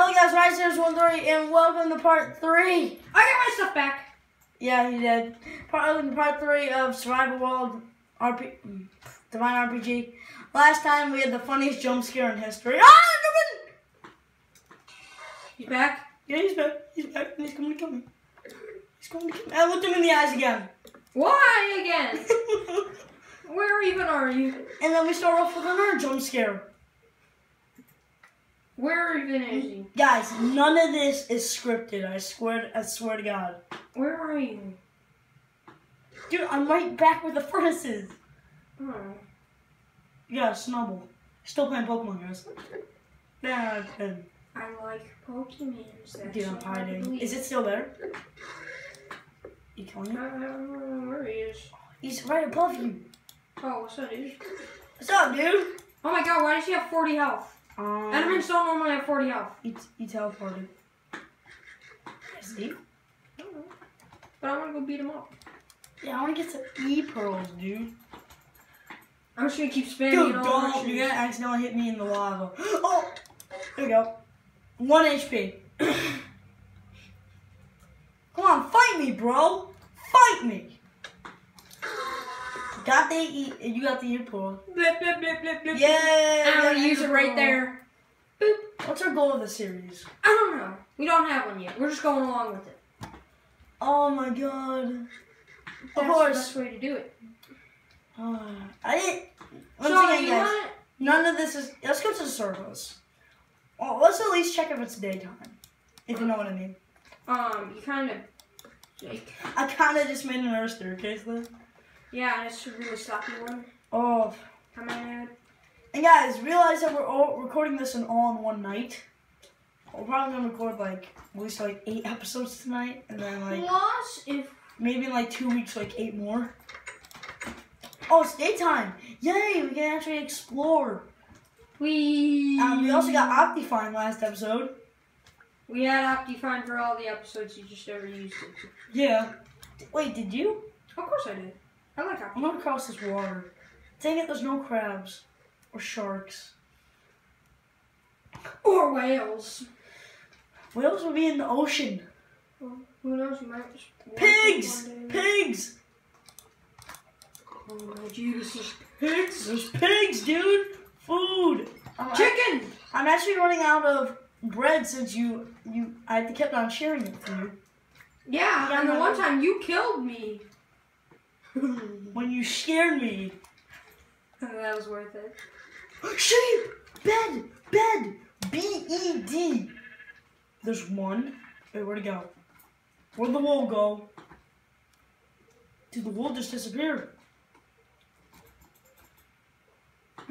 Hello guys, my name is One Three, and welcome to part three. I got my stuff back. Yeah, he did. Part part three of Survival World RP Divine RPG. Last time we had the funniest jump scare in history. Ah! He's back. Yeah, he's back. He's back. And he's coming to kill me. He's coming to kill me. I looked him in the eyes again. Why again? Where even are you? and then we start off with another jump scare. Where even is he? Guys, none of this is scripted. I swear. I swear to God. Where are you? Dude, I'm right back where the furnace is. Oh. Yeah, Snubbull. Still playing Pokemon, guys. Yeah, good. I like Pokemon. Dude, I'm hiding. Is it still there? You killing I me? don't know where he is. He's right above you. Oh, what's that, dude? What's up, dude? Oh my god, why does he have 40 health? Um, Endermans don't normally have 40 health. he, he teleported. Is he? I don't know. But I'm gonna go beat him up. Yeah, I want to get some E pearls, dude. I'm just gonna keep spamming Dude, all don't. Russians. You're gonna accidentally hit me in the lava. Oh! There we go. One HP. Come on, fight me, bro. Fight me. Got the E. You got the E pearl. Blip, blip, blip, blip, blip. Yeah. I'm gonna use it right there. What's our goal of the series? I don't know. We don't have one yet. We're just going along with it. Oh my god. That's course. the best way to do it. Uh, I didn't. Once so, again, you guys, want none of this is. Let's go to the surface. Well, let's at least check if it's daytime. If you know what I mean. Um, you kind of like I kind of just made another staircase though. yeah, and it's a really sloppy one. Oh. Come on. And guys, realize that we're all recording this in all in one night. We're probably gonna record like at least like eight episodes tonight, and then like Plus, if maybe in like two weeks like eight more. Oh, it's daytime! Yay! We can actually explore. we Um, we also got Optifine last episode. we had Optifine for all the episodes. You just never used it. Yeah. Wait, did you? Of course I did. I like Optifine. I'm gonna cross this water. Dang it, there's no crabs or sharks. Or whales. Whales would be in the ocean. Well, who knows? You might just Pigs! Pigs! Oh my Jesus! Pigs! There's pigs, dude! Food! Chicken. I'm actually running out of bread since you you I kept on sharing it from you. Yeah, Yeah, and the one time you killed me. When you scared me. that was worth it. Sheep! Bed! Bed! B E D. There's one. Wait, where'd it go? Where'd the wool go? Dude, the wool just disappeared.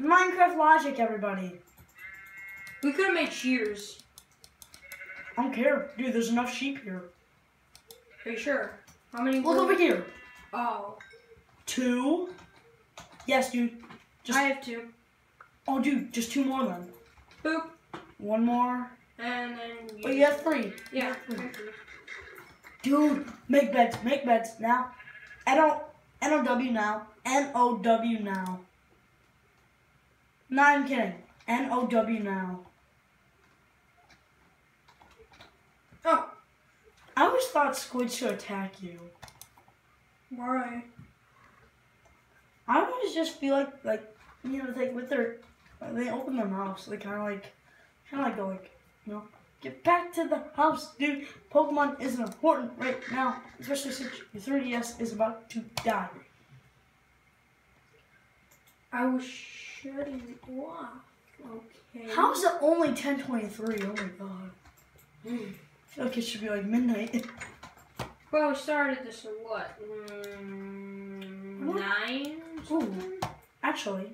Minecraft logic, everybody. We could have made shears. I don't care. Dude, there's enough sheep here. Are you sure? How many? Look over here. Oh, Two. Yes, dude. Just I have two. Oh, dude, just two more then. Boop. One more. And then. Oh, you have three. Yeah. Dude, make beds, make beds now. N O N O W now. N O W now. Not even kidding. N O W now. Oh. I always thought squids should attack you. Why? I always just feel like like you know like with their they open their mouths they kind of like kind of like go like you know get back to the house dude Pokemon isn't important right now especially since your 3DS is about to die I was shutting it off. Okay. how is it only 10:23 oh my god Mm. I feel like it should be like midnight Well, we started this at what? Mm, What? nine? Ooh. actually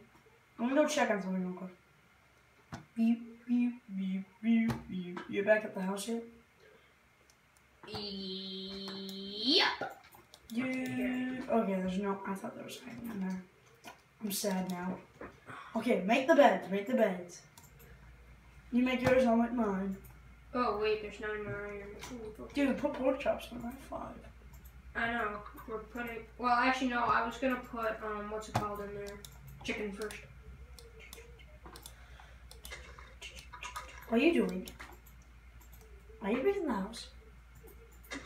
I'm gonna go check on something real quick beep beep beep beep beep you back at the house yet Yep. Dude. Okay, there's no. I thought there was hiding in there. I'm sad now. Okay, make the beds. Make the beds. You make yours, I'll make mine. Oh wait, there's nine more iron. Dude, put pork chops on my five. I know. We're putting. Well, actually, no. I was gonna put um, what's it called in there? Chicken first. What are you doing? Are you making the house?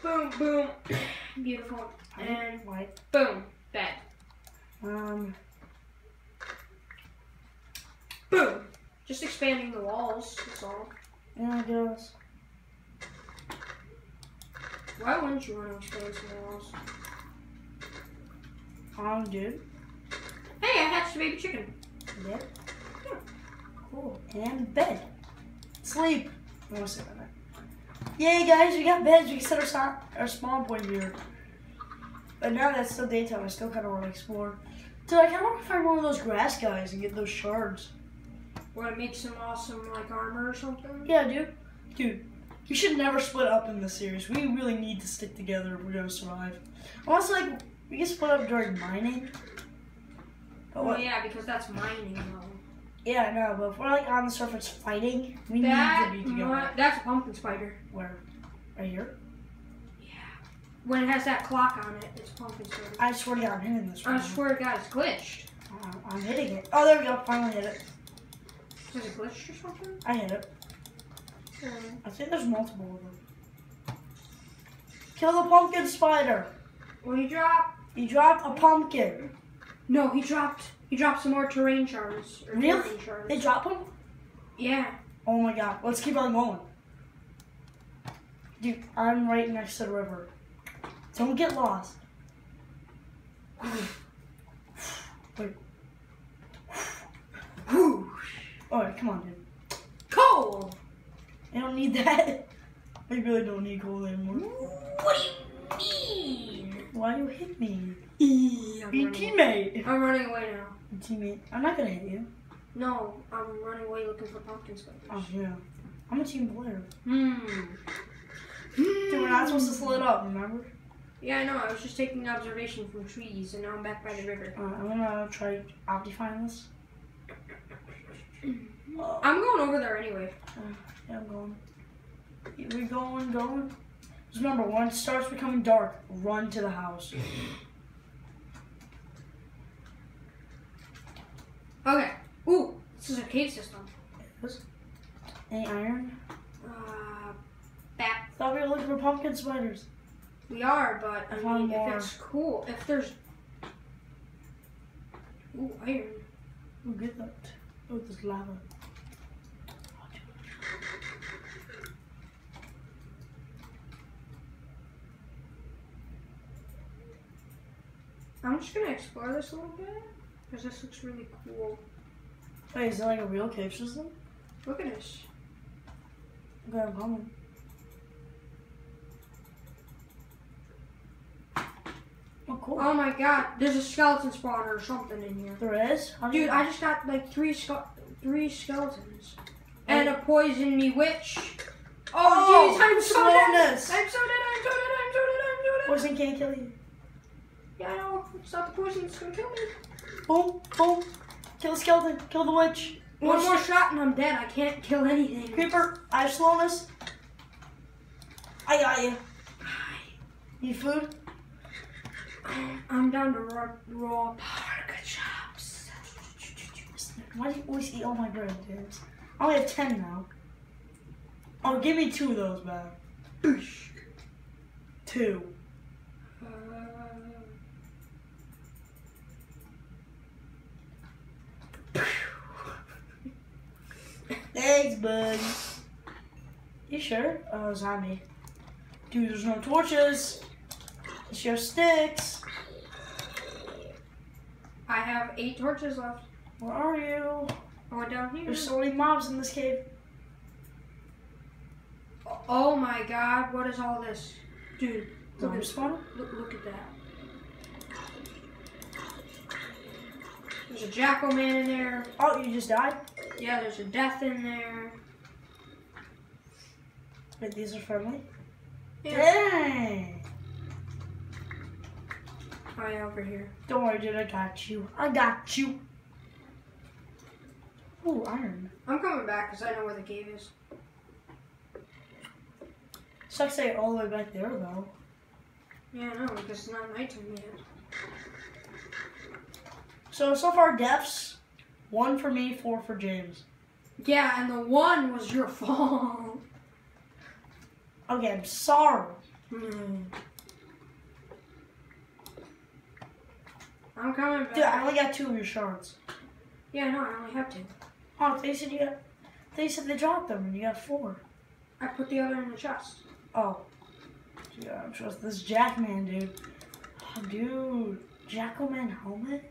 Boom, boom. Beautiful. And White. boom. Bed. Um, Boom. Just expanding the walls. That's all. yeah, I guess. Why wouldn't you want to expand some walls? Um, dude. Hey, I hatched a baby chicken. Yep. Cool. And bed. Sleep. I want to sit on that. Yay, guys, we got beds. We can set our, our spawn point here. But now that's still daytime, I still kind of want to explore. Dude, I kind of want to find one of those grass guys and get those shards. Want to make some awesome like armor or something? Yeah, dude. Dude, we should never split up in this series. We really need to stick together if we're going to survive. Unless, like, we can split up during mining. But Oh what, yeah, because that's mining though. Yeah, I know, but if we're, like, on the surface fighting, we That need to be together. that's a pumpkin spider. Where? Right here? Yeah. When it has that clock on it, it's pumpkin spider. I swear to God, I'm hitting this right I swear to God, it's glitched. Uh, I'm hitting it. Oh, there we go. Finally hit it. Is it glitched or something? I hit it. Um, I think there's multiple of them. Kill the pumpkin spider. what did he drop? He dropped a pumpkin. No, he dropped. He dropped some more terran shards. Or Really? terran shards. They drop him? Yeah. Oh my god. Let's keep on going. Dude, I'm right next to the river. Don't get lost. Wait. Whew. Alright, come on, dude. Coal. I don't need that. I really don't need gold anymore. What do you mean? Why do you hit me? I'm Be running, teammate. I'm running away now. Teammate. I'm not gonna hit you. No, I'm running away looking for pumpkin spiders. Oh yeah. I'm a team player. Hmm. Dude, we're not supposed to split up, remember? Yeah, I know. I was just taking observation from trees, and now I'm back by the river. Uh, I'm gonna try optifying this. Uh, I'm going over there anyway. yeah, I'm going. We're going, going. Just remember, when it starts becoming dark, run to the house. Okay. Ooh, this is a cave system. Any iron? Uh, back. Thought we were looking for pumpkin spiders. We are, but I I mean, more. if it's cool, if there's. Ooh, iron. Oh, get that. Oh, there's lava. I'm just gonna explore this a little bit because this looks really cool. Wait, is it like a real cave system? Look at this. Okay, I'm coming. Oh, cool. Oh my god, there's a skeleton spawner or something in here. there is? How Dude, I just got like three three skeletons and a poison me witch. Oh Oh, jeez, I'm so dead. I'm slowness. so dead. I'm so dead. I'm so dead. I'm so dead. Poison can't kill you. Yeah, I know. It's not the poison that's gonna kill me. Boom, boom. Kill the skeleton. Kill the witch. One Witch- more shot and I'm dead. I can't kill anything. Creeper, I have slowness. I got you. Need food? I'm down to raw, raw pork chops. Why do you always eat all my bread, James? I only have ten now. Oh, give me two of those. Boosh. Two. Uh, Thanks, bud. You sure? Oh, zombie. Dude, there's no torches. It's your sticks. I have eight torches left. Where are you? I went down here. There's so many mobs in this cave. Oh my god, what is all this? Dude, look at, spawner? look, look at that. There's a jackal man in there. Oh, you just died? Yeah, there's a death in there. Wait, these are friendly? Yeah. Dang! Oh yeah, over here. Don't worry, dude, I got you. I got you. Ooh, iron. I'm coming back because I know where the cave is. Sucks you're all the way back there, though. Yeah, I know, because it's not nighttime yet. So, so far, deaths. One for me, four for James. Yeah, and the one was your fault. Okay, I'm sorry. Hmm. I'm coming back. Dude, I only got two of your shards. Yeah, no, I only have two. Oh, they said you got. They said they dropped them and you got four. I put the other in the chest. Oh. Yeah, I trust this Jackman, dude. Oh, dude. Jackalman helmet?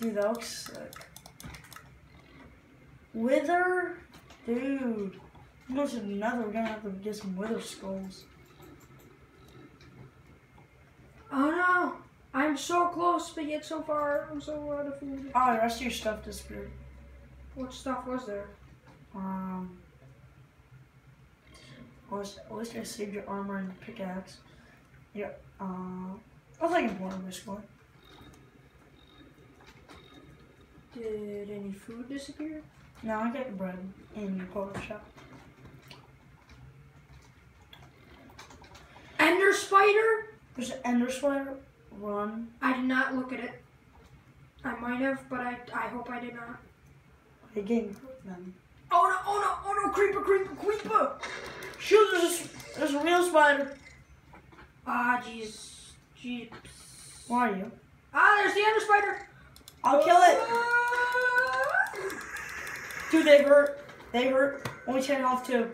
Dude, that looks sick. Wither? Dude. There's another. We're gonna have to get some wither skulls. Oh no! I'm so close, but yet so far. I'm so out of food. Oh, the rest of your stuff disappeared. What stuff was there? Um. I wish, I saved your armor and pickaxe. Yeah. Uh, I think important basically. Did any food disappear? No, I got the bread in the portal shop. Ender spider? There's an ender spider. Run. I did not look at it. I might have, but I, I hope I did not. They getting then. Oh no! Oh no! Oh no! Creeper! Creeper! Creeper! Shoot! There's a, there's a real spider. Ah, jeez. Jeez. Where are you? Ah, there's the ender spider. I'll kill it. Dude, they hurt. They hurt. Only 10 health too.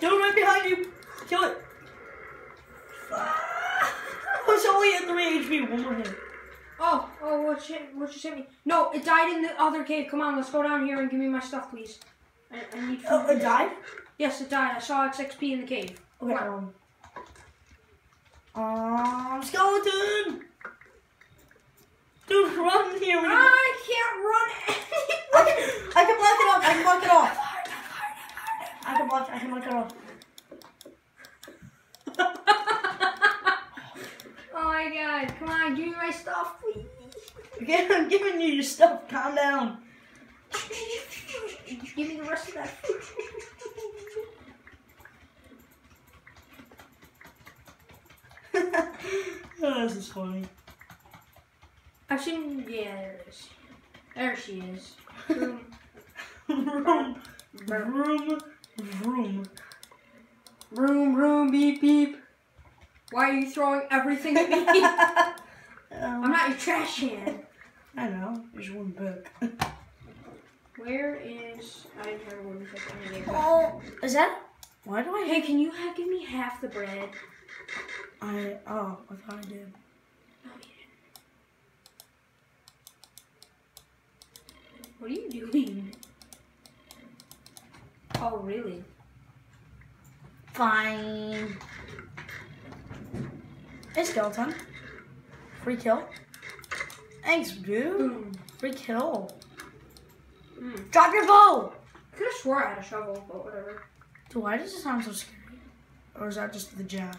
Dude, right behind you. Kill it. It's only at 3 HP. One more hit. Oh, oh, what you, what you sent me? No, it died in the other cave. Come on, let's go down here and give me my stuff, please. I, I need food. Oh, it died? Yes, it died. I saw its XP in the cave. Okay, um. Um, skeleton! Dude, run here. We ah, I can't run I can, I can block it off. I can block it off. I can block. I can block it off. oh my god, come on, give me my stuff, please. Okay, I'm giving you your stuff. Calm down. give me the rest of that food. oh, this is funny. I've yeah, there it is. There she is. Boom. Vroom, vroom, vroom. Room, room, beep, beep. Why are you throwing everything at me? I'm Um, not your trash can. I know. There's one book. Where is? I didn't have one pick anyway. Oh, is that? Why do I Hey, hate? can you give me half the bread? I oh, I thought I did. No, you didn't. What are you doing? Oh, really? Fine. Hey, skeleton. Free kill. Thanks, dude. Boom. Free kill. Mm. Drop your bow. Could have swore I had a shovel, but whatever. Dude, why does it sound so scary? Or is that just the jack?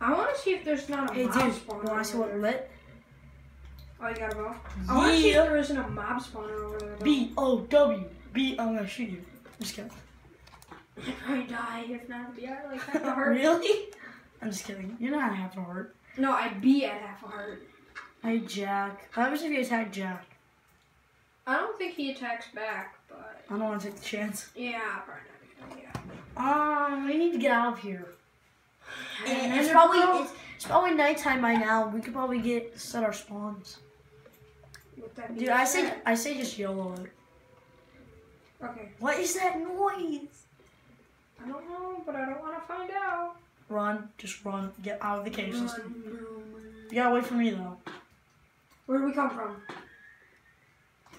I want to see if there's not a Hey, mob dude, you want to see what lit? Oh, you gotta go. I want to see if there isn't a mob spawner over there. though. B O W B. I'm gonna shoot you. Just kidding. I'd probably die if not be at like half a heart. really? I'm just kidding. You're not half a heart. No, I'd be at half a heart. Hey, Jack. How much if you attack Jack? I don't think he attacks back, but I don't want to take the chance. yeah, probably not. Yeah. Um, we need to get out of here. And And it's probably it's, it's probably nighttime by now. We could probably get set our spawns. Dude, I say I say just YOLO it. Okay. What is that noise? I don't know, but I don't want to find out. Run, just run. Get out of the cave system. Run. You gotta wait for me though. Where do we come from?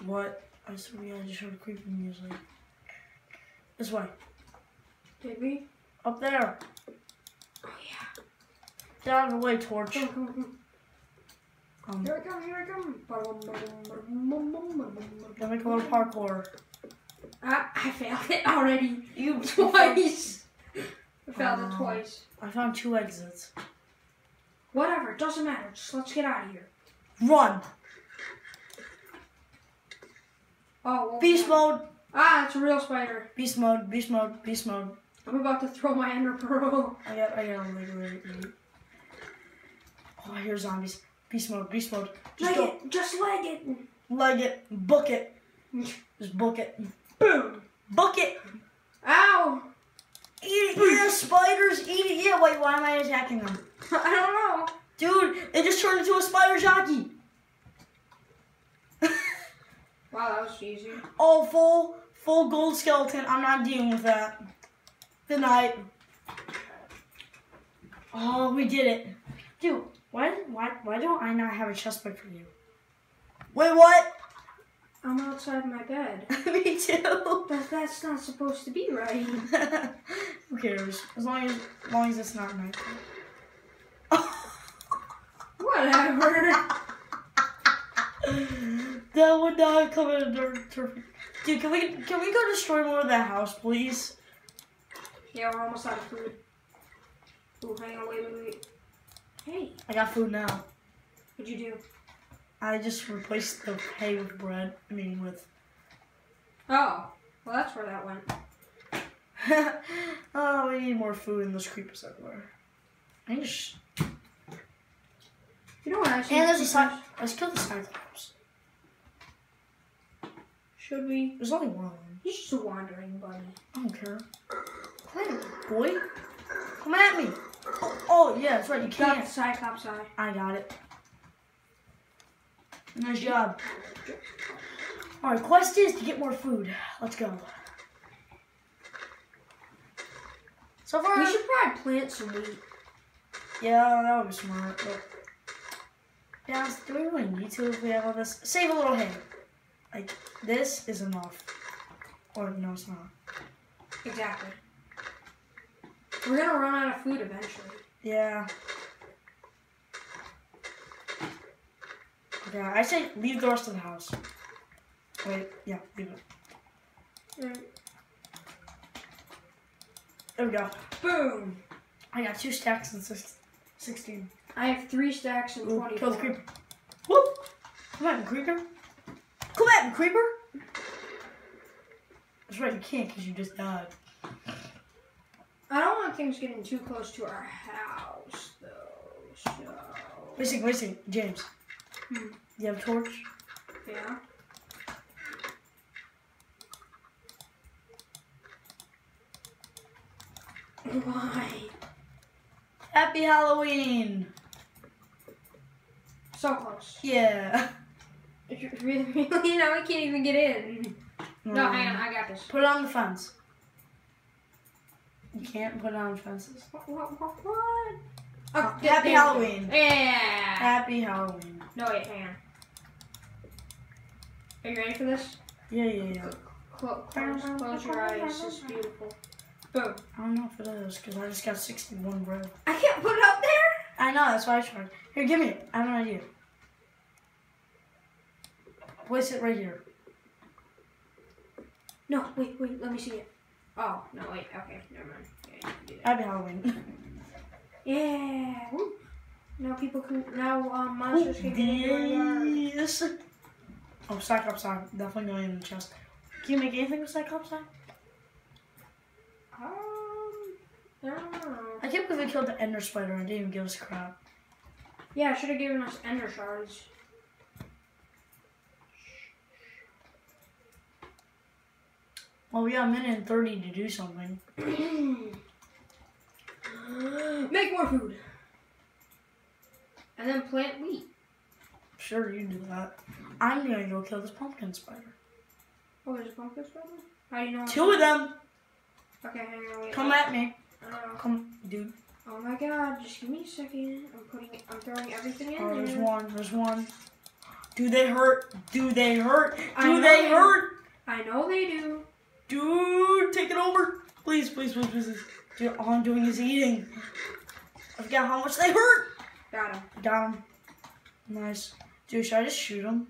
What? I swear I just heard creepy music. This way. Did we? Up there. Oh yeah. Get out of the way, torch. Come, come, come. Um, Here I come, here I come. Gonna make a little parkour. Ah, I failed it already. You Twice. I failed Oh. it twice. I found two exits. Whatever, it doesn't matter. Just let's get out of here. Run! Oh, well, Beast mode! Ah, it's a real spider. Beast mode, beast mode, beast mode. I'm about to throw my ender pearl. I got, I got a leg, leg, leg. Oh, I hear zombies. Beast mode, beast mode. Just Leg go. it. Just leg it. Leg it. Book it. Just book it. Boom. Book it. Ow. it! Yeah, spiders eat it! Yeah, wait, why am I attacking them? I don't know. Dude, it just turned into a spider jockey! Wow, that was easy. oh, full, full gold skeleton. I'm not dealing with that. Good night. Oh, we did it. Dude, why, why, why don't I not have a chest plate for you? Wait, what? I'm outside my bed. Me too. But that's not supposed to be right. Who cares? As long as, as long as it's not night. Whatever. that would not come in a dirt turkey. Dude, can we can we go destroy more of that house, please? Yeah, we're almost out of food. Ooh, hang on, wait, wait, wait. Hey, I got food now. what'd you do? I just replaced the hay with bread. I mean with. Oh, well, that's where that went. oh, we need more food and there's creepers everywhere. I just. You know what I should And there's a side. Let's kill the cyclops. Should we? There's only one. He's just a wandering bunny. I don't care. Come here, boy. Come at me. Oh, oh, yeah, that's right. You can't. the Cyclops eye. I got it. Nice job. Alright, quest is to get more food. Let's go. So far, We should probably plant some wheat. yeah, that would be smart. But yeah, do we really need to if we have all this? Save a little hay. Like this is enough. Or no, it's not. Exactly. We're gonna run out of food eventually. Yeah. Yeah, I say leave the rest of the house. Wait, yeah, leave it. There we go. Boom! I got two stacks and six, 16. I have three stacks and Ooh, 24. kill the creeper. Whoop! Come at me, creeper. Come at me, creeper. That's right, you can't because you just died. I don't things getting too close to our house, though. So. Wait a second, wait a second. James. Hmm. You have a torch? Yeah. Why? Happy Halloween! So close. Yeah. Really, really? Now we can't even get in. No, Um, hang on. I got this. Put it on the fence. You can't put it on fences. What? What? What? what? Oh, Happy Halloween. Yeah. Happy Halloween. No, wait, hang on. Are you ready for this? Yeah, yeah, yeah. Close, close, close your eyes. Is beautiful. Boom. I don't know if it is because I just got 61 bread. I can't put it up there. I know, that's why I tried. Here, give me it. I have an idea. Place it right here. No, wait, wait. Let me see it. Oh no, wait. Okay, never mind. Yeah, you can do. Happy Halloween. Yeah. Woo. Now people can. Now um, monsters can get in your yard. Oh, Cyclops eye. Definitely going in the chest. Can you make anything with Cyclops eye? Um, I don't know. I can't believe we killed the Ender Spider and didn't even give us crap. Yeah, I should have given us ender shards. Well, we got a minute and 30 to do something. Make more food. And then plant wheat. Sure, you do that. I'm gonna go kill this pumpkin spider. Oh, there's a pumpkin spider? How do you know? Two of them! Okay, hang on. Wait. Come at me. Oh. Come, dude. oh my god, just give me a second. I'm putting I'm throwing everything in Oh, there's there. one. There's one. Do they hurt? Do they hurt? Do they hurt? I know they do. Dude, take it over. Please, please, please, please. Dude, all I'm doing is eating. I forgot how much they hurt. Got him. Got him. Nice. Dude, should I just shoot him?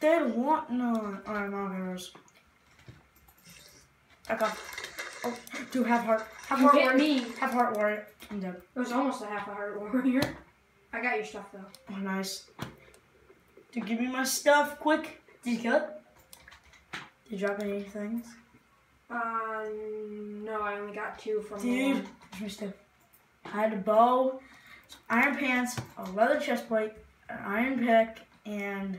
They want none. Alright, there's. Back up. Oh, dude, have heart. Have You heart hit warrior. me. Have heart warrior. I'm dead. It was almost a half a heart warrior. I got your stuff though. Oh, nice. Dude, give me my stuff, quick. Did you kill it? Did you drop any things? Uh, no, I only got two from Dude, one. here's my stuff. I had a bow, iron pants, a leather chest plate, an iron pick, and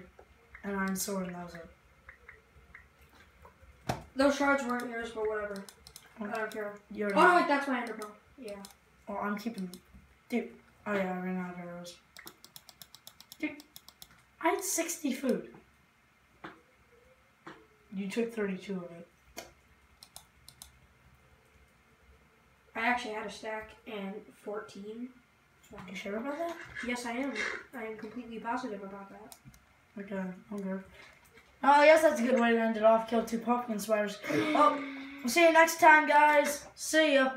an iron sword, and that was it. Those shards weren't yours, but whatever. I don't care. You're Oh no, wait, that's my ender pearl. Yeah. Oh, I'm keeping. Dude. Oh yeah, I ran out of arrows. Dude, I had 60 food. You took 32 of it. I actually had a stack and 14. So- You sure about that? Yes, I am. I am completely positive about that. Okay, I'm good. Oh, I guess that's a good way to end it off. Kill two pumpkin spiders. Oh, we'll see you next time, guys. See ya.